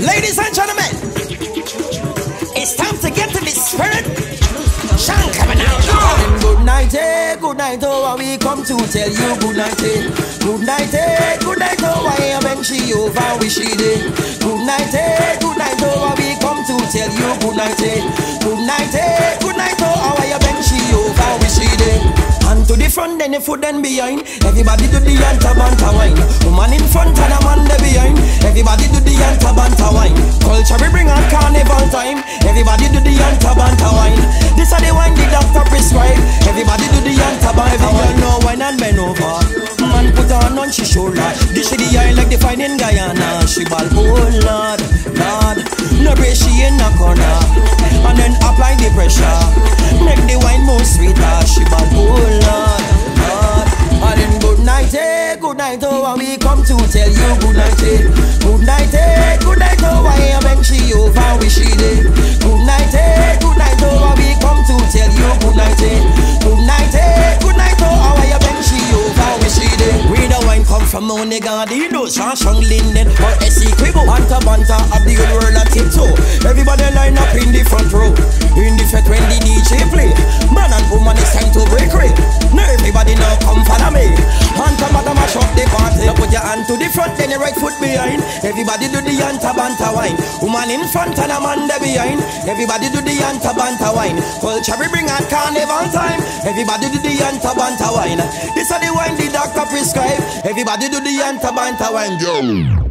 Ladies and gentlemen, it's time to get to the spirit. Sean coming out. Good night, eh, good night, oh, we come to tell you good night, eh. Good night, eh, good night, oh, I been she over, we she day. Good night, eh, good night, oh, we come to tell you good night, eh. Good night, eh, good night, oh, I been she over, we she day. And to the front, then the foot, then behind. Everybody do the anta banta wine. Woman in front and a man there behind. Everybody time. Everybody do the anta banta wine. This are the wine the doctor prescribe. Everybody do the anta banta wine. know wine and bend over. Man put her on she shoulder. This she the eye like the fine in Guyana. She ball, oh Lord, Lord. No brace she in the corner. And then apply the pressure. Make the wine more sweeter. She ball, oh Lord, Lord. And then good night, eh, good night, oh, and we come to tell you good night, eh. Good night, night, eh. Good night, eh, good night, oh, why I been she over, we she day. We the wine come from Mount Gardino, Shang Linden, or Essequibo, Banta Banta, of the old world at tiptoe. Everybody line up in the front row, in the to the front, then your right foot behind. Everybody do the anta banta wine. Woman in front and a man there behind. Everybody do the anta banta wine. Culture we bring on carnival time. Everybody do the anta banta wine. This is the wine the doctor prescribe. Everybody do the anta banta wine.